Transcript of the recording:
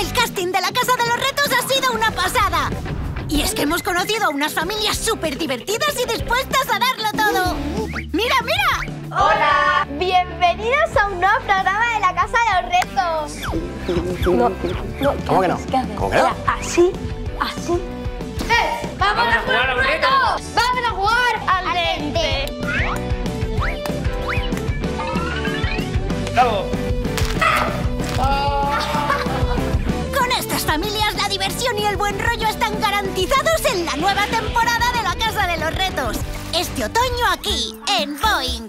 El casting de la Casa de los Retos ha sido una pasada. Y es que hemos conocido a unas familias súper divertidas y dispuestas a darlo todo. ¡Mira, mira! ¡Hola! Bienvenidos a un nuevo programa de la Casa de los Retos. No, no. ¿Cómo que no? ¿Cómo que no? Así, así. ¡Eh! ¡Vamos, a jugar a los retos! ¡Vamos a jugar al dente! ¡Bravo! Familias la diversión y el buen rollo están garantizados en la nueva temporada de la Casa de los Retos. Este otoño aquí, en Boeing.